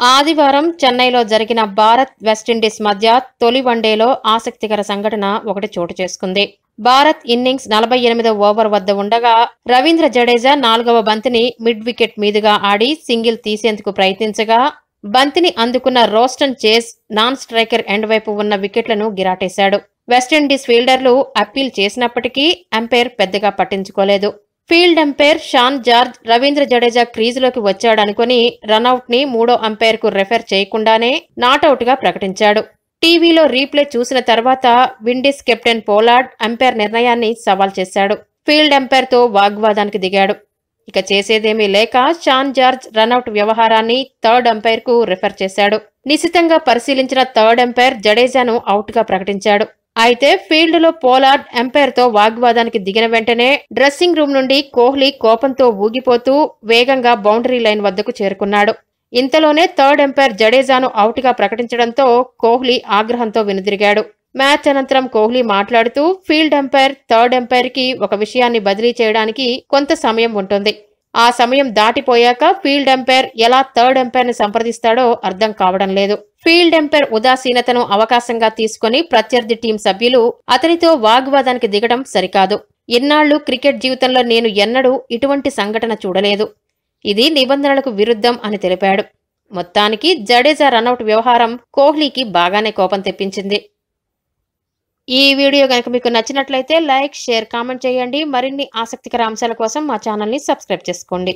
ఆదివారం చెన్నైలో జరిగిన భారత్ వెస్టిండీస్ మధ్య తొలి వన్డేలో ఆసక్తికర సంఘటన ఒకటి చోటు చేసుకుంది. భారత్ ఇన్నింగ్స్ నలభై ఎనిమిదో ఓవర్ వద్ద ఉండగా రవీంద్ర జడేజా నాలుగవ బంతిని మిడ్ వికెట్ మీదుగా ఆడి సింగిల్ తీసేందుకు ప్రయత్నించగా బంతిని అందుకున్న రోస్టన్ చేస్ నాన్ స్ట్రైకర్ ఎండ్ వైపు ఉన్న వికెట్లను గిరాటేశాడు. వెస్టిండీస్ ఫీల్డర్లు అప్పీల్ చేసినప్పటికీ అంపైర్ పెద్దగా పట్టించుకోలేదు. Field umpire Shaun George Ravindra Jadeja క్రీజులోకి వచ్చాడనుకుని రనౌట్ని మూడో అంపైర్కు రెఫర్ చేయకుండానే నాటౌట్గా ప్రకటించాడు. టీవీలో రీప్లే చూసిన తర్వాత విండీస్ కెప్టెన్ పోలార్డ్ అంపైర్ నిర్ణయాన్ని సవాల్ చేశాడు. ఫీల్డ్ అంపైర్తో వాగ్వాదానికి దిగాడు. ఇక చేసేదేమీ లేక షాన్ జార్జ్ రనౌట్ వ్యవహారాన్ని థర్డ్ అంపైర్కు రిఫర్ చేశాడు. నిశితంగా పరిశీలించిన థర్డ్ అంపైర్ జడేజాను అవుట్గా ప్రకటించాడు. అయితే ఫీల్డ్లో పోలార్డ్ ఎంపైర్తో వాగ్వాదానికి దిగిన వెంటనే డ్రెస్సింగ్ రూమ్ నుండి కోహ్లీ కోపంతో ఊగిపోతూ వేగంగా బౌండరీ లైన్ వద్దకు చేరుకున్నాడు. ఇంతలోనే థర్డ్ ఎంపైర్ జడేజాను అవుట్గా ప్రకటించడంతో కోహ్లీ ఆగ్రహంతో వెనుదిరిగాడు. మ్యాచ్ అనంతరం కోహ్లీ మాట్లాడుతూ ఫీల్డ్ ఎంపైర్ థర్డ్ ఎంపైర్కి ఒక విషయాన్ని బదిలీ చేయడానికి కొంత సమయం ఉంటుంది. ఆ సమయం దాటిపోయాక ఫీల్డ్ ఎంపైర్ ఎలా థర్డ్ ఎంపైర్ని సంప్రదిస్తాడో అర్థం కావడం లేదు. ఫీల్డ్ ఎంపైర్ ఉదాసీనతను అవకాశంగా తీసుకొని ప్రత్యర్థి టీం సభ్యులు అతనితో వాగ్వాదానికి దిగడం సరికాదు. ఇన్నాళ్ళు క్రికెట్ జీవితంలో నేను ఎన్నడూ ఇటువంటి సంఘటన చూడలేదు. ఇది నిబంధనలకు విరుద్ధం అని తెలిపాడు. మొత్తానికి జడేజా రనౌట్ వ్యవహారం కోహ్లీకి బాగానే కోపం తెప్పించింది. ఈ వీడియో కనుక మీకు నచ్చినట్లయితే లైక్ షేర్ కామెంట్ చేయండి. మరిన్ని ఆసక్తికర అంశాల కోసం మా ఛానల్ని సబ్స్క్రైబ్ చేసుకోండి.